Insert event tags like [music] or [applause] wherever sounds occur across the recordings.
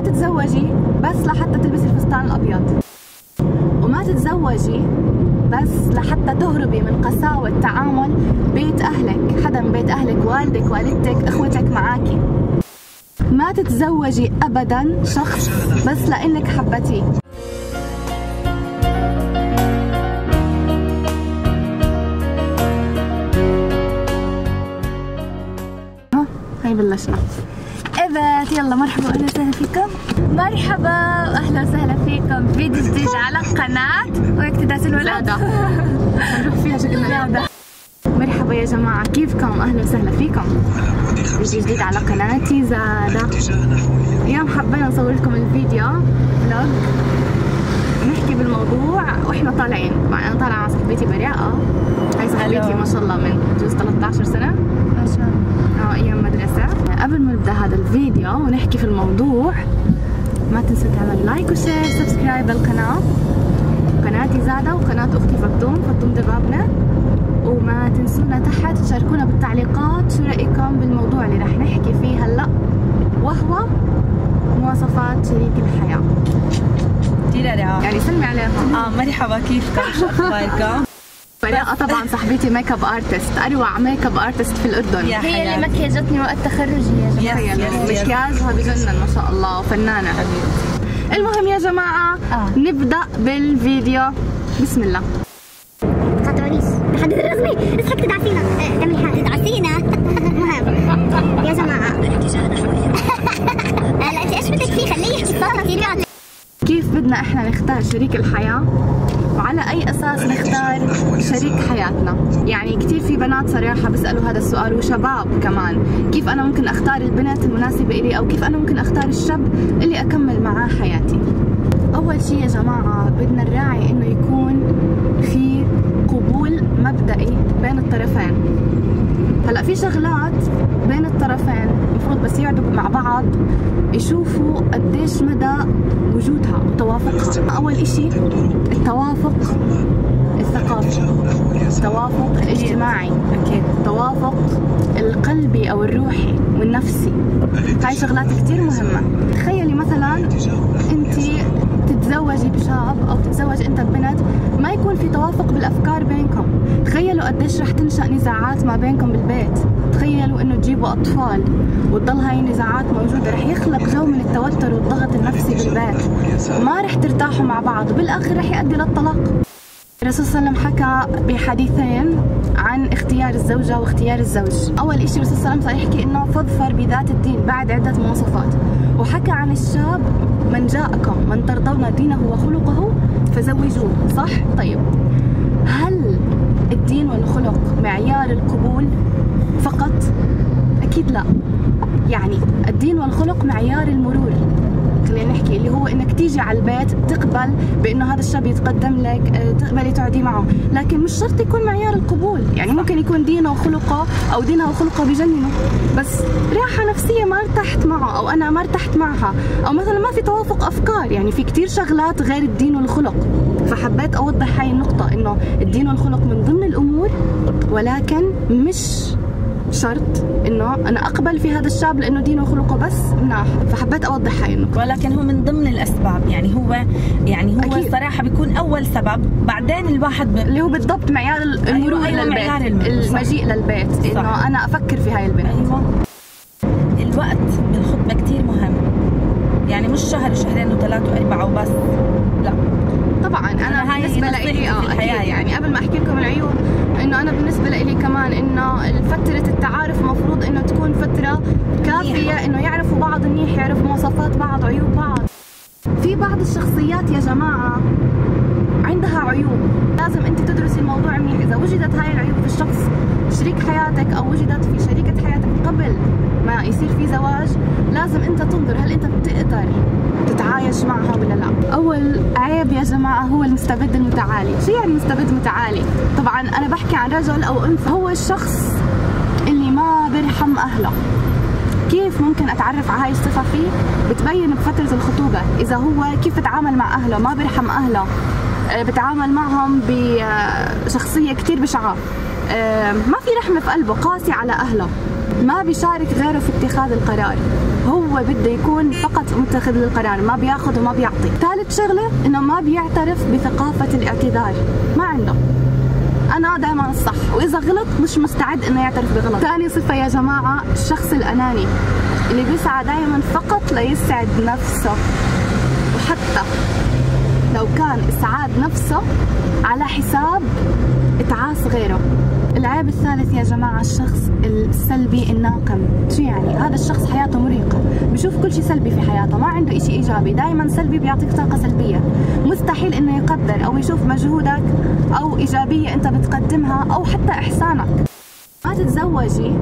تتزوجي بس لحتى تلبسي الفستان الأبيض. وما تتزوجي بس لحتى تهربي من قساوة تعامل بيت أهلك حدا من بيت أهلك والدك والدتك أخوتك معاكي ما تتزوجي أبدا شخص بس لأنك حبتيه. ها، هاي بلشنا. اذا يلا مرحبا واهلا وسهلا فيكم. مرحبا واهلا وسهلا فيكم. فيديو جديد على قناة وهيك تداس الولد [laughs] نروح فيها شكلنا. مرحبا يا جماعة كيفكم؟ أهلا وسهلا فيكم. فيديو جديد على قناتي زادة اليوم حبينا نصور لكم الفيديو. فلوج. نحكي بالموضوع وإحنا طالعين. مع أنا طالعه مع صاحبتي براءة هاي صاحبتي ما شاء الله من جوز 13 سنة. ما شاء الله. آه أيام مدرسة. قبل ما نبدأ هذا الفيديو ونحكي في الموضوع ما تنسوا تعملوا like و share subscribe للقناة. قناتي زادة وقناة أختي فطوم فطوم دبابنا. وما تنسونا تحت تشاركونا بالتعليقات شو رأيكم بالموضوع اللي رح نحكي فيه هلأ وهو مواصفات شريك رائعة يعني سلمي عليها آه مرحبا كيفكم؟ شو أخباركم؟ براءة طبعا صاحبتي ميك اب ارتست اروع ميك اب ارتست في الاردن هي اللي حياتي. مكيجتني وقت تخرجي يا يس. مكياجها بجنن ما شاء الله وفنانة حبيبتي المهم يا جماعة آه. نبدأ بالفيديو بسم الله قطعونيش بحدد الرسمي اصحك تدعسينا إيه، اعملي حاجة تدعسينا المهم يا جماعة هلا انت إيش بدك فيه خليه يحكي كيف بدنا إحنا نختار شريك الحياة وعلى أي أساس نختار شريك حياتنا. يعني كثير في بنات صراحة بيسألوا هذا السؤال وشباب كمان. كيف أنا ممكن أختار البنت المناسبة إلي أو كيف أنا ممكن أختار الشاب اللي أكمل معاه حياتي؟ أول شيء يا جماعة بدنا نراعي إنه يكون في قبول مبدئي بين الطرفين. هلا في شغلات بين الطرفين المفروض بس يقعدوا مع بعض يشوفوا قديش مدى وجودها وتوافقها. أول إشي التوافق. الثقافي. التوافق الاجتماعي. أكيد. التوافق القلبي أو الروحي والنفسي. هاي شغلات كتير مهمة. تخيلي مثلا انت تتزوجي بشاب أو تتزوج أنت ببنت ما يكون في توافق بالأفكار بينكم. تخيلوا قديش رح تنشأ نزاعات ما بينكم بالبيت. تخيلوا إنه تجيبوا أطفال وتضل هاي النزاعات موجودة. رح يخلق جو من التوتر والضغط النفسي بالبيت. ما رح ترتاحوا مع بعض. وبالاخر رح يؤدي للطلاق. الرسول صلى الله عليه وسلم حكى بحديثين عن اختيار الزوجة واختيار الزوج. أول إشي الرسول صلى الله عليه وسلم صار يحكي إنه فاظفر بذات الدين بعد عدة مواصفات. وحكى عن الشاب من جاءكم من ترضون دينه وخلقه فزوجوه صح؟ طيب. هل الدين والخلق معيار القبول فقط؟ أكيد لا. يعني الدين والخلق معيار المرور. خلينا نحكي اللي هو إنك تيجي على البيت تقبل بإنه هذا الشاب يتقدم لك آه، تقبلي تقعدي معه. لكن مش شرط يكون معيار القبول. يعني ممكن يكون دينه وخلقه أو دينها وخلقه بجننه. بس راحة نفسية ما ارتحت معه أو أنا ما ارتحت معها. أو مثلا ما في توافق أفكار. يعني في كتير شغلات غير الدين والخلق. فحبيت أوضح هاي النقطة إنه الدين والخلق من ضمن الأمور ولكن مش شرط إنه أنا أقبل في هذا الشاب لأنه دينه وخلقه بس مناح. فحبيت أوضح هاي النقطة. ولكن هو من ضمن الأسباب. يعني هو يعني هو أكيد. الصراحه بيكون أول سبب. بعدين الواحد ب... اللي هو بالضبط معيار المرور أيوة، للبيت. معيار. المجيء للبيت. إنه أنا أفكر في هاي البنت. أيوه. الوقت بالخطبة كثير مهم. يعني مش شهر شهرين وثلاثه وأربعة وبس. لا. طبعا أنا بالنسبة لي آه أكيد يعني. يعني. قبل ما أحكي لكم العيوب إنه أنا بالنسبة لي كمان إنه فترة التعارف مفروض إنه تكون فترة كافية إنه يعرفوا بعض منيح يعرفوا مواصفات بعض عيوب بعض. في بعض الشخصيات يا جماعة عندها عيوب. لازم أنت تدرسي الموضوع منيح. إذا وجدت هاي العيوب في الشخص شريك حياتك أو وجدت في شريكة حياتك قبل ما يصير في زواج لازم أنت تنظر هل أنت بتقدر تتعايش معها ولا لا. أول عيب يا جماعة هو المستبد المتعالي. شو يعني مستبد متعالي؟ طبعا أنا بحكي عن رجل أو أنثى هو الشخص اللي ما بيرحم أهله. كيف ممكن أتعرف على هاي الصفة فيه؟ بتبين بفترة الخطوبة. إذا هو كيف بتعامل مع أهله؟ ما بيرحم أهله. آه، بتعامل معهم بشخصية كتير بشعة. ما في رحمة في قلبه قاسي على أهله. ما بيشارك غيره في اتخاذ القرار. هو بده يكون فقط متخذ القرار ما بياخذ وما بيعطي. ثالث شغلة إنه ما بيعترف بثقافة الاعتذار. ما عنده. أنا دائما الصح وإذا غلط مش مستعد إنه يعترف بغلط. ثاني صفة يا جماعة الشخص الأناني اللي بيسعى دائما فقط ليسعد نفسه. وحتى لو كان إسعاد نفسه على حساب إتعاس غيره. العيب الثالث يا جماعة الشخص السلبي الناقم. شو يعني؟ هذا الشخص حياته مرهقة. بشوف كل شيء سلبي في حياته ما عنده شيء إيجابي. دائما سلبي بيعطيك طاقة سلبية. مستحيل إنه يقدر أو يشوف مجهودك أو إيجابية أنت بتقدمها أو حتى إحسانك. ما تتزوجي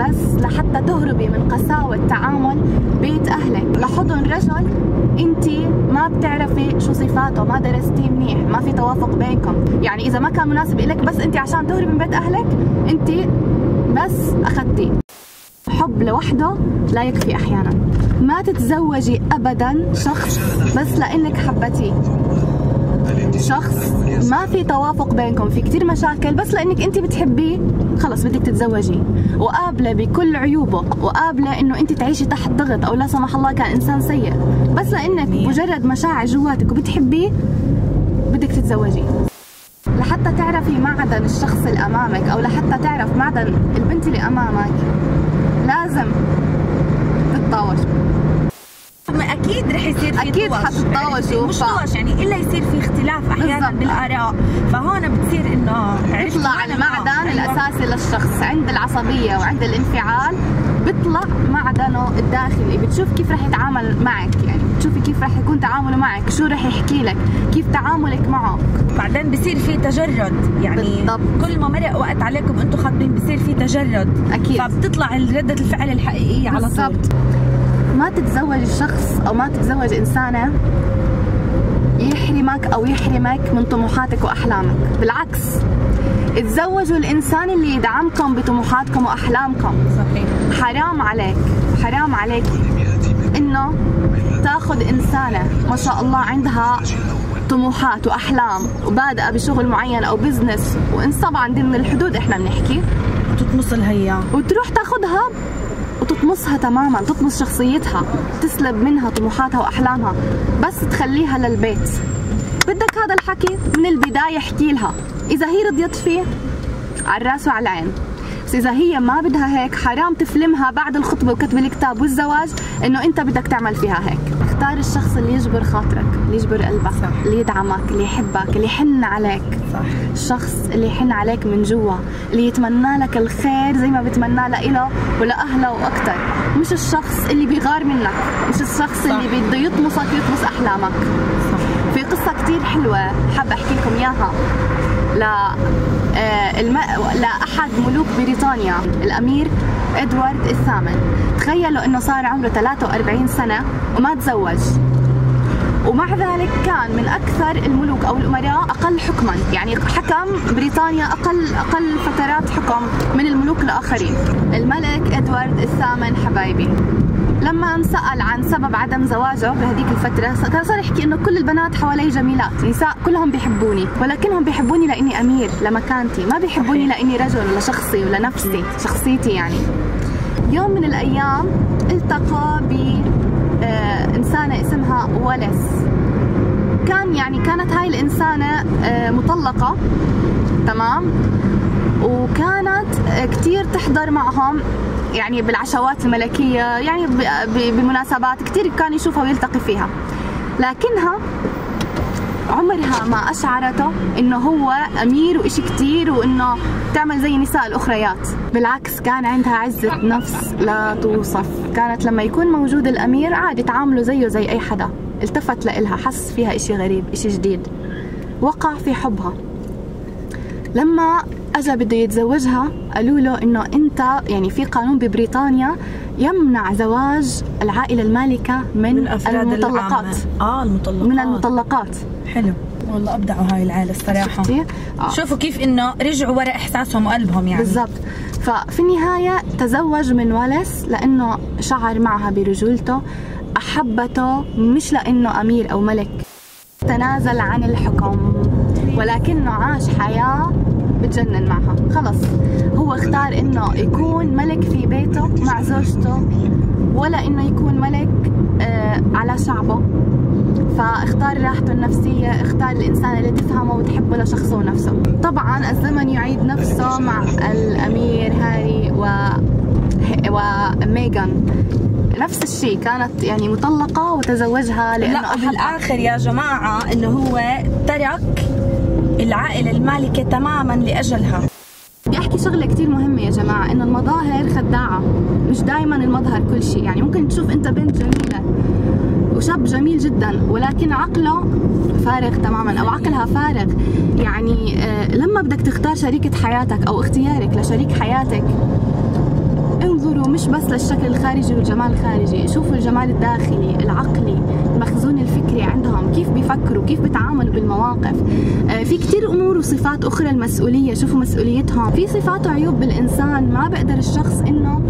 بس لحتى تهربي من قساوة تعامل بيت أهلك. لحضن رجل أنت ما بتعرفي شو صفاته ما درستيه منيح ما في توافق بينكم. يعني إذا ما كان مناسب لك بس أنت عشان تهربي من بيت أهلك أنت بس أخذتي حب لوحده لا يكفي أحيانا. ما تتزوجي ابدا شخص بس لأنك حبتيه. شخص ما في توافق بينكم في كتير مشاكل بس لأنك أنت بتحبيه خلص بدك تتزوجي. وقابلة بكل عيوبه وقابلة إنه أنت تعيشي تحت ضغط أو لا سمح الله كان إنسان سيء. بس لأنك مجرد مشاعر جواتك وبتحبيه بدك تتزوجي. لحتى تعرفي معدن الشخص اللي أمامك أو لحتى تعرف معدن البنت اللي أمامك لازم تتطاوشوا أكيد رح يصير في أكيد حتتطاوشوا يعني مش طوش يعني إلا يصير في اختلاف أحيانا. بالآراء. فهون بتصير إنه بيطلع المعدن الأساسي للشخص عند العصبية وعند الانفعال بيطلع معدنه الداخلي. بتشوف كيف رح يتعامل معك يعني بتشوفي كيف رح يكون تعامله معك شو رح يحكي لك كيف تعاملك معه. بعدين بصير في تجرد. يعني بالضبط. كل ما مرق وقت عليكم أنتم خاطبين بصير في تجرد. أكيد. فبتطلع ردة الفعل الحقيقية على طول. بالضبط. ما تتزوج شخص أو ما تتزوج إنسانة يحرمك أو يحرمك من طموحاتك وأحلامك. بالعكس تزوجوا الإنسان اللي يدعمكم بطموحاتكم وأحلامكم. صحيح. حرام عليك حرام عليك إنه تأخذ إنسانة ما شاء الله عندها طموحات وأحلام وبادئة بشغل معين أو بزنس وإن طبعا ضمن الحدود إحنا بنحكي. تطمس الهيا وتروح تاخذها وتطمسها تماما تطمس شخصيتها تسلب منها طموحاتها وأحلامها بس تخليها للبيت. بدك هذا الحكي؟ من البداية احكي لها. إذا هي رضيت فيه على الرأس وعلى العين. بس إذا هي ما بدها هيك حرام تفلمها بعد الخطبة وكتب الكتاب والزواج إنه أنت بدك تعمل فيها هيك. اختار الشخص اللي يجبر خاطرك اللي يجبر قلبك صح. اللي يدعمك اللي يحبك اللي يحن عليك. صح. الشخص اللي يحن عليك من جوا اللي يتمنى لك الخير زي ما بتمنى لإله ولأهله وأكتر. مش الشخص اللي بيغار منك مش الشخص صح. اللي بده يطمسك يطمس أحلامك. صح. في قصة كتير حلوة حابة أحكي لكم إياها. ل آه،. لأحد ملوك بريطانيا الأمير إدوارد الثامن. تخيلوا إنه صار عمره 43 سنة وما تزوج. ومع ذلك كان من أكثر الملوك أو الأمراء أقل حكما. يعني حكم بريطانيا أقل أقل فترات حكم من الملوك الآخرين. الملك إدوارد الثامن حبايبي. لما انسأل عن سبب عدم زواجه بهذيك الفترة كان صار يحكي إنه كل البنات حوالي جميلات، نساء كلهم بيحبوني، ولكنهم بيحبوني لإني أمير لمكانتي، ما بيحبوني لإني رجل ولا شخصي ولا نفسي، شخصيتي يعني. يوم من الأيام التقى ب آه، إنسانة اسمها ولس. كان يعني كانت هاي الإنسانة آه، مطلقة تمام؟ وكانت كتير تحضر معهم يعني بالعشوات الملكية يعني بمناسبات كتير كان يشوفها ويلتقي فيها. لكنها عمرها ما أشعرته إنه هو أمير وإشي كتير وإنه تعمل زي النساء الأخريات. بالعكس كان عندها عزة نفس لا توصف. كانت لما يكون موجود الأمير عادي تعامله زيه زي أي حدا. التفت لإلها حس فيها إشي غريب إشي جديد. وقع في حبها. لما اجى بده يتزوجها قالوا له إنه أنت يعني في قانون ببريطانيا يمنع زواج العائلة المالكة من, من المطلقات. العامة. آه المطلقات. من المطلقات. حلو. والله أبدعوا هاي العائله الصراحة. شفتي؟ آه. شوفوا كيف إنه رجعوا ورا إحساسهم وقلبهم يعني. بالضبط. ففي النهاية تزوج من ولس لأنه شعر معها برجولته أحبته مش لأنه أمير أو ملك. تنازل عن الحكم ولكنه عاش حياة بتجنن معها. خلص. هو اختار إنه يكون ملك في بيته مع زوجته ولا إنه يكون ملك آه، على شعبه. فاختار راحته النفسية اختار الإنسان اللي تفهمه وتحبه لشخصه ونفسه. طبعا الزمن يعيد نفسه مع الأمير هاري و وميغان نفس الشيء كانت يعني مطلقة وتزوجها لأنه لا بالآخر يا جماعة إنه هو ترك العائلة المالكة تماما لأجلها. بدي احكي شغلة كثير مهمة يا جماعة إنه المظاهر خداعة. مش دائما المظهر كل شيء. يعني ممكن تشوف أنت بنت جميلة وشاب جميل جدا ولكن عقله فارغ تماما أو عقلها فارغ. يعني آه، لما بدك تختار شريكة حياتك أو اختيارك لشريك حياتك انظروا مش بس للشكل الخارجي والجمال الخارجي شوفوا الجمال الداخلي العقلي المخزون الفكري عندهم كيف بيفكروا كيف بيتعاملوا بالمواقف آه، في كتير أمور وصفات أخرى المسؤولية. شوفوا مسؤوليتهم. في صفات وعيوب بالإنسان ما بقدر الشخص إنه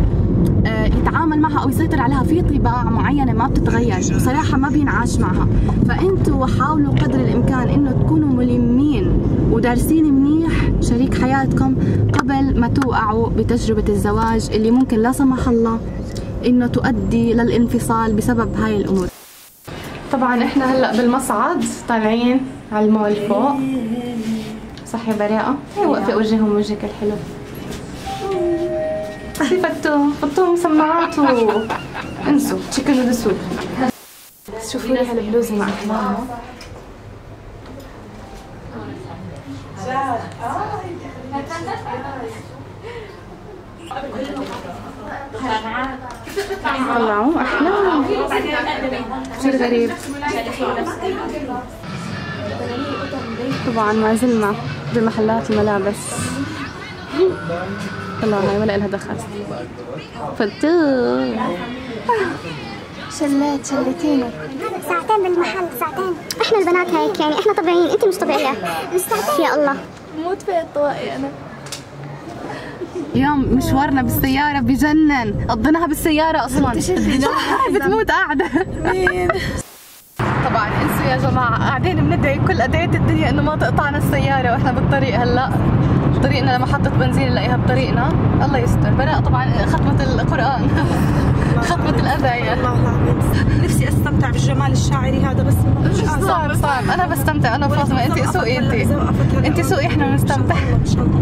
آه، يتعامل معها أو يسيطر عليها. في طباع معينة ما بتتغير. بصراحة ما بينعاش معها. فأنتوا حاولوا قدر الإمكان إنه تكونوا ملمين ودارسين منيح شريك حياتكم قبل ما توقعوا بتجربة الزواج اللي ممكن لا سمح الله إنه تؤدي للانفصال بسبب هاي الأمور. طبعا إحنا هلأ بالمصعد طالعين على المول فوق. صح يا براءة؟ وقفي وجههم وجهك الحلو. في فتو فتو سماعات و انسوا تشيكن ودسول شوفوا لي هالبلوزة مع كمامة طلعوا أحلى كثير غريب طبعا ما زلنا بمحلات الملابس. طلع هاي ولا لها دخل. فتو شلات شلتينا ساعتين بالمحل ساعتين. إحنا البنات هيك يعني إحنا طبيعيين. انت مش طبيعية. بس ساعتين يا الله. موت في الطوائي أنا. اليوم مشوارنا بالسيارة بجنن. قضيناها بالسيارة أصلا. [laughs] [laughs] بتموت قاعدة. [laughs] طبعا إنسوا يا جماعة قاعدين بندعي كل أدعية الدنيا إنه ما تقطعنا السيارة وإحنا بالطريق هلأ. طريقنا لمحطة بنزين نلاقيها بطريقنا. الله يستر. براء طبعا ختمة القرآن. ختمة الأدعية الله العظيم نفسي أستمتع بالجمال الشاعري هذا بس. صعب صعب. أنا بستمتع. أنا وفاطمة أنت سوقي هذا أنت سوقي إحنا بنستمتع. إن شاء الله.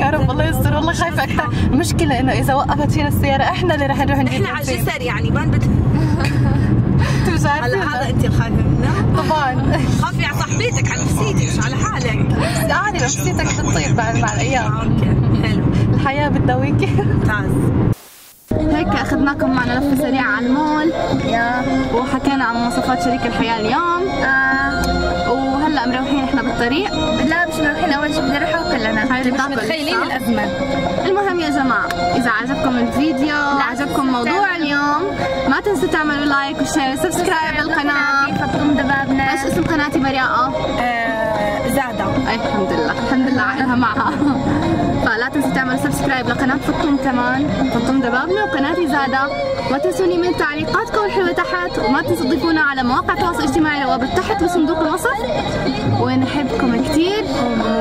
يا رب الله يستر والله خايفة أكثر المشكلة إنه إذا وقفت فينا السيارة إحنا اللي رح نروح نجيب إحنا على. الجسر يعني ما بت... مش [laughs] هلا هذا أنت الخايفة منه. طبعا. خافي على صاحبتك على نفسيتك مش على حالك. عادي نفسيتك بتطير بعد مع الأيام أوكي. حلو. الحياة بتداويكي ممتاز. هيك أخذناكم معنا لفة سريعة على المول. يا وحكينا عن مواصفات شريك الحياة اليوم. آه. وهلا مروحين إحنا بالطريق. لا مش مروحين. أول شيء بدنا نروح كلنا هاي اللي بتاكل متخيلين؟ الأزمة. المهم يا جماعة إذا عجبكم الفيديو عجبكم موضوع اليوم ما تنسوا تعملوا like و share و subscribe للقناه حطوا دبابنا. إيش اسم قناتي براءه آه زادة. اي الحمد لله. الحمد لله عقلها معها. فلا تنسوا تعملوا subscribe لقناة فطوم كمان. فطوم دبابنا وقناتي زادة. ما تنسوني من تعليقاتكم الحلوة تحت. وما تنسوا تضيفونا على مواقع التواصل الاجتماعي روابط تحت بصندوق الوصف. ونحبكم كثير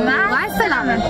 مع السلامة.